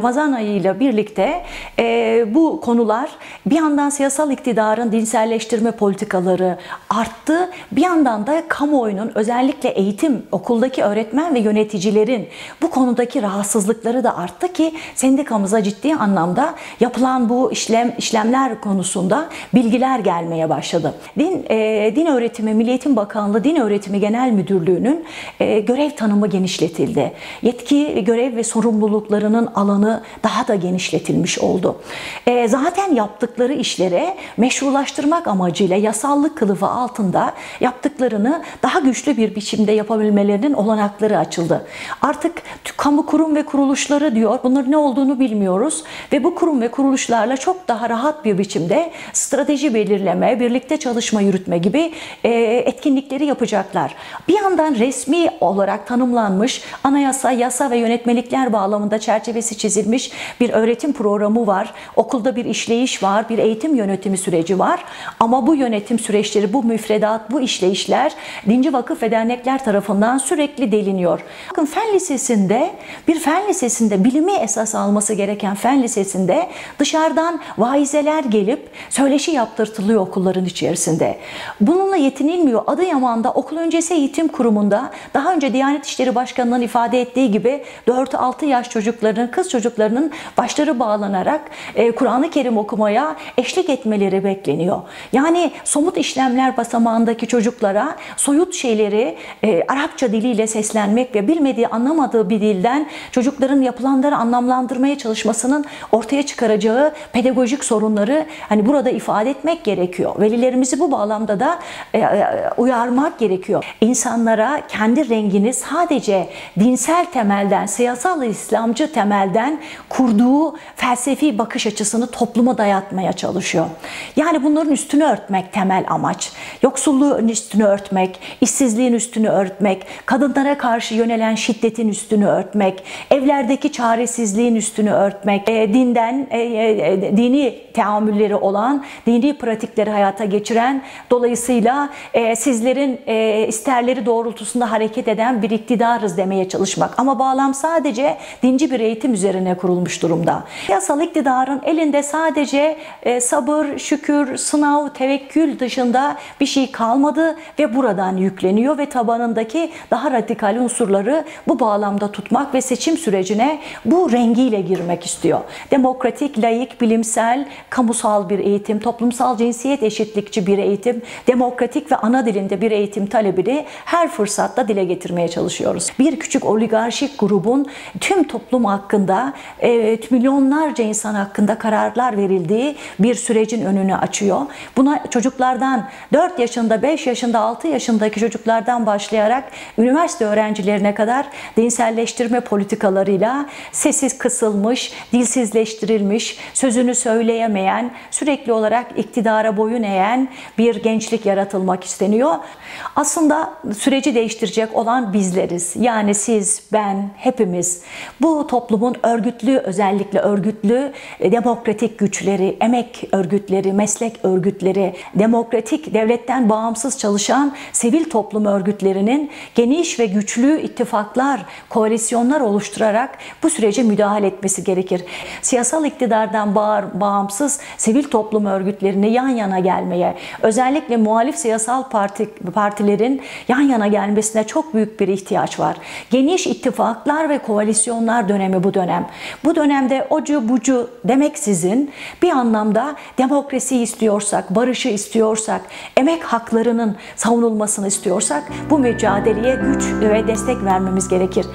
Ramazan ayıyla birlikte e, bu konular bir yandan siyasal iktidarın dinselleştirme politikaları arttı. Bir yandan da kamuoyunun özellikle eğitim, okuldaki öğretmen ve yöneticilerin bu konudaki rahatsızlıkları da arttı ki sendikamıza ciddi anlamda yapılan bu işlem işlemler konusunda bilgiler gelmeye başladı. Din e, Din Öğretimi Milli Eğitim Bakanlığı Din Öğretimi Genel Müdürlüğü'nün e, görev tanımı genişletildi. Yetki, görev ve sorumluluklarının alanı daha da genişletilmiş oldu. E, zaten yaptıkları işlere meşrulaştırmak amacıyla yasallık kılıfı altında yaptıklarını daha güçlü bir biçimde yapabilmelerinin olanakları açıldı. Artık kamu kurum ve kuruluşları diyor. Bunların ne olduğunu bilmiyoruz ve bu kurum ve kuruluşlarla çok daha rahat bir biçimde strateji belirleme, birlikte çalışma yürütme gibi e, etkinlikleri yapacaklar. Bir yandan resmi olarak tanımlanmış anayasa, yasa ve yönetmelikler bağlamında çerçevesi çizilmiş bir öğretim programı var. Okulda bir işleyiş var, bir eğitim yönetimi süreci var. Ama bu yönetim süreçleri, bu müfredat, bu işleyişler dinci vakıf ve dernekler tarafından sürekli deliniyor. Bakın fen lisesinde, bir fen lisesinde bilimi esas alması gereken fen lisesinde dışarıdan vaizeler gelip söyleşi yaptırtılıyor okulların içerisinde. Bununla yetinilmiyor. Adıyaman'da okul öncesi eğitim kurumunda daha önce Diyanet İşleri Başkanı'nın ifade ettiği gibi 4-6 yaş çocuklarının, kız çocuklarının başları bağlanarak e, Kur'an-ı Kerim okumaya eşlik etmeleri bekleniyor. Yani somut işlemler basamağındaki çocuklara soyut şeyleri e, Arapça diliyle seslenmek ve bilmediği, anlamadığı bir dilden çocukların yapılanları anlamlandırmaya çalışmasının ortaya çıkaracağı pedagojik sorunları hani burada ifade etmek gerekiyor. Velilerimizi bu bağlamda da e, e, uyarmak gerekiyor. İnsanlara kendi rengini sadece dinsel temelden, siyasal İslamcı temelden kurduğu felsefi bakış açısını topluma dayatmaya çalışıyor. Yani bunların üstünü örtmek temel amaç. Yoksulluğun üstünü örtmek, işsizliğin üstünü örtmek, kadınlara karşı yönelen şiddetin üstünü örtmek, evlerdeki çaresizliğin üstünü örtmek, e, dinden e, e, dini teamülleri olan, dini pratikleri hayata geçiren, dolayısıyla e, sizlerin e, isterleri doğrultusunda hareket eden bir iktidarız demeye çalışmak. Ama bağlam sadece dinci bir eğitim üzerine kurulmuş durumda. Yasal iktidarın elinde sadece e, sabır, şükür, sınav, tevekkül dışında bir şey kalmadı ve buradan yükleniyor ve tabanındaki daha radikal unsurları bu bağlamda tutmak ve seçim sürecine bu rengiyle girmek istiyor. Demokratik, layık, bilimsel, kamusal bir eğitim, toplumsal cinsiyet eşitlikçi bir eğitim, demokratik ve ana dilinde bir eğitim talebini her fırsatta dile getirmeye çalışıyoruz. Bir küçük oligarşik grubun tüm toplum hakkında, evet, milyonlarca insan hakkında kararlar verildiği bir sürecin önünü açıyor. Buna çocuklardan 4 yaşında, 5 yaşında, 6 yaşındaki çocuklardan başlayarak üniversite öğrencilerine kadar dinselleştirme politikalarıyla sessiz kısılmış, dilsizleştirilmiş, sözünü söyleyemeyen, sürekli olarak iktidara boyun eğen bir gençlik yaratılmak isteniyor. Aslında süreci değiştirecek olan bizleriz. Yani siz, ben, hepimiz. Bu toplumun örgütlü, özellikle örgütlü e, demokratik güçleri, emek örgütleri, meslek örgütleri, demokratik, devletten bağımsız çalışan sivil toplum örgütlerinin geniş ve güçlü ittifaklar, koalisyonlar oluşturarak bu sürece müdahale etmesi gerekir. Siyasal iktidardan bağımsız sivil toplum örgütlerini yan yana gelmeye, özellikle muhalif siyasal parti partilerin yan yana gelmesine çok büyük bir ihtiyaç var. Geniş ittifaklar ve koalisyonlar dönemi bu dönem. Bu dönemde ocu bucu demeksizin bir anlamda demokrasi istiyorsak, barışı istiyorsak, emek haklarının savunulmasını istiyorsak bu mücadeleye güç ve destek vermemiz gerekir.